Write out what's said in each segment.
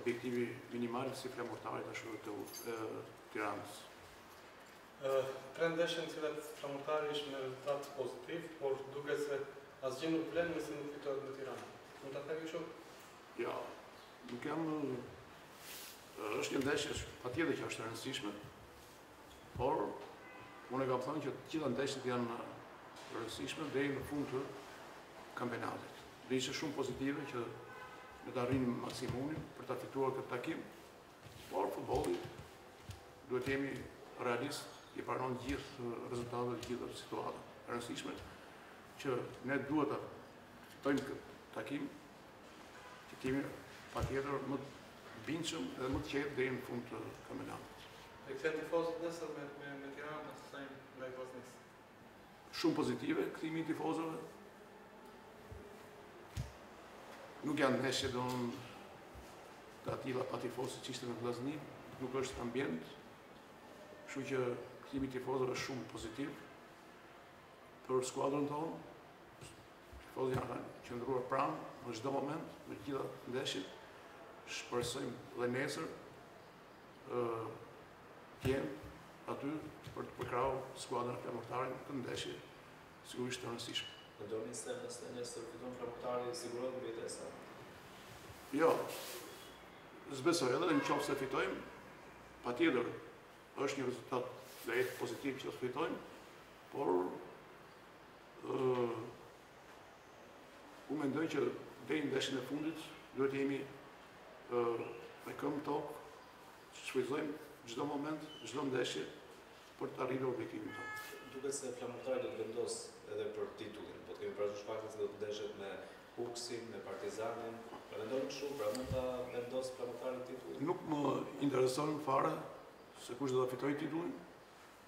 objektivi minimal si Flamurtarit ashtu edhe të Tiranës? Tre ndeshje në të cilat Flamurtari ishte me rezultat pozitiv, por duket se asgjë nuk vlen nëse nuk fitohet në Tiranë. Mund të themi kështu? Jo, nuk jam... është një ndeshje, patjetër që është e rëndësishme, Por, unë kam thënë që të gjitha ndeshjet janë të rëndësishme deri në fund të kampionatit. Do ishte shumë pozitive që ne të arrijmë maksimumin për ta fituar këtë takim, por futbolli duhet të jemi realistë, i pranon gjithë rezultatet, të gjitha situatat, e rëndësishme që ne duhet ta fitojmë këtë takim Që të jemi patjetër më të bindshëm dhe më të qetë deri në fund të kampionatit. Kthehen tifozët nesër me Tiranën, munguan ndaj Vllaznisë. Shumë pozitive kthimi i tifozëve. Nuk janë ndeshje domethënë të atilla pa tifozë siç ishte në Vllazni, nuk është ambient. Kështu që kthimi i tifozëve është shumë pozitiv për skuadrën tonë. Tifozët na kanë qëndruar pranë në çdo moment, në të gjitha ndeshjet. Shpresojmë dhe nesër të jenë aty për të përkrahur skuadrën e Flamurtarit në këtë ndeshje, sigurisht të rëndësishme. Mendoni se nëse nesër fiton Flamurtari, sigurohet mbijetesa? Jo, s'besoj edhe në qoftë se fitojmë, patjetër është një rezultat tejet pozitiv që të fitojmë, por Unë mendoj që deri në ndeshjen e fundit duhet të jemi me këmbë në tokë, të shfrytëzojmë çdo moment, çdo ndeshje për të arritur objektivin tonë. Duket se Flamurtari do të vendosë edhe për titullin. Po të kemi parasysh faktin se do të ndeshet me Kukësin, me Partizanin. E mendoni kështu, pra mund ta vendosë Flamurtari titullin? Nuk më intereson fare se kush do ta fitojë titullin.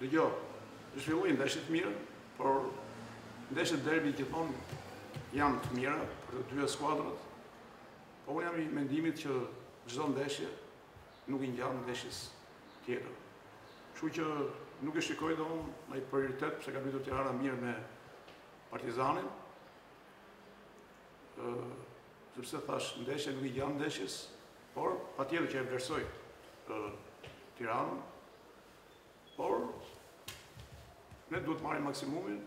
Dëgjo, zhvilloi ndeshje të mirë, por ndeshjet derbi gjithmonë janë të mira për të dyja skuadrat. Po unë jam i mendimit që çdo ndeshje nuk i ngjan ndeshjes tjetër. Kështu që nuk e shikoj domethënë ndonjë prioritet pse ka luajtur Tirana mirë me Partizanin. Ë, sepse thashë ndeshja nuk i ngjan ndeshjes, por patjetër që e vlerësoj Tiranën, Por, ne duhet të marrim maksimumin,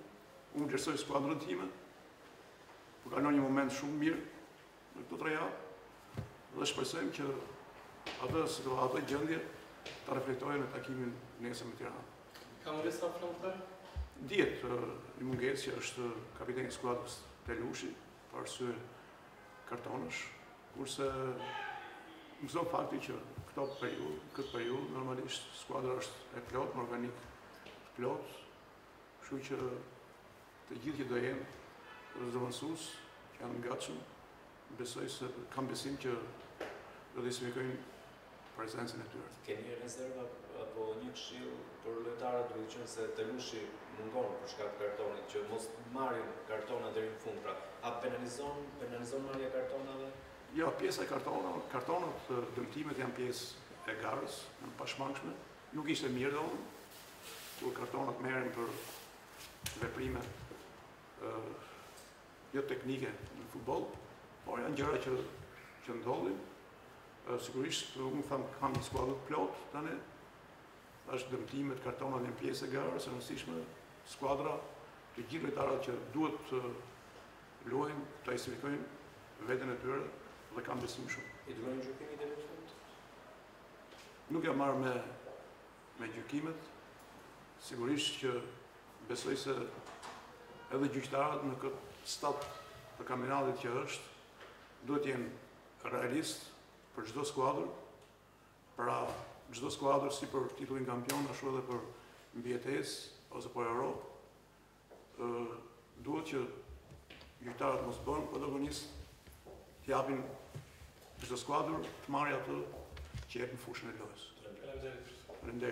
unë vlerësoj skuadrën time, se po kalon një moment shumë të mirë në këto tre javë, dhe shpresojmë që atë situatë, atë gjendje, ta reflektojë në takimin e nesërm me Tiranën. Ka mungesa për nesër? Dihet, një mungesë që është kapiteni i skuadrës Telushi, për arsye kartonësh, kurse më gëzon fakti që këto periudhë, këtë periudhë normalisht skuadra është e plotë, në organikë të plotë, kështu që të gjithë që do jenë zëvendësues, që janë gatshëm, besoj se kam besim që do të justifikojnë prezencën e tyre. Keni rezerva apo një këshillë për lojtarët duke qenë se Telushi mungon për shkak të kartoni, që mos marrin kartona deri në fund, pra a penalizon penalizon marrja e kartonave? Jo, pjesa e kartonave, kartonat, dëmtimet janë pjesë e garës, janë të pashmangshme. Nuk ishte mirë domethënë kur kartonat merren për veprime jo teknike në futboll, por janë gjëra që që ndodhin. Sigurisht, unë thamë të kam një skuadër të plotë, tani, është dëmtimet, kartonat janë pjesë e garës, e nësishme, skuadra, të gjithë lojtarët që duhet të luajnë, të justifikojnë veten e tyre dhe kam besim shumë. I druheni gjykimit në fund? Nuk jam marrë me, me gjykimet, sigurisht që besoj se edhe gjyqtarët në këtë stad të kampionatit që është, duhet jenë realistë për çdo skuadër, pra çdo skuadër si për titullin kampion ashtu edhe për mbijetesë ose për Europë, ë duhet që gjyqtarët mos bëhen protagonistë, të japin çdo skuadër të marrë atë që jep në fushën e lojës. Faleminderit.